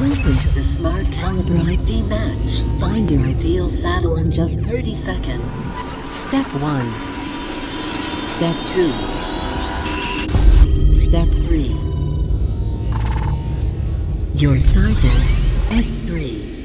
Welcome to the Smart Caliper IdMatch. Find your ideal saddle in just 30 seconds. Step 1. Step 2. Step 3. Your size is S3,